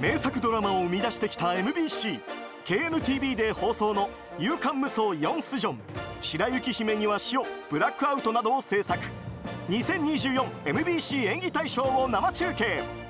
名作ドラマを生み出してきた MBC KNTV で放送の「勇敢無双4スジョン」「白雪姫には死をブラックアウト」などを制作。2024MBC 演技大賞を生中継。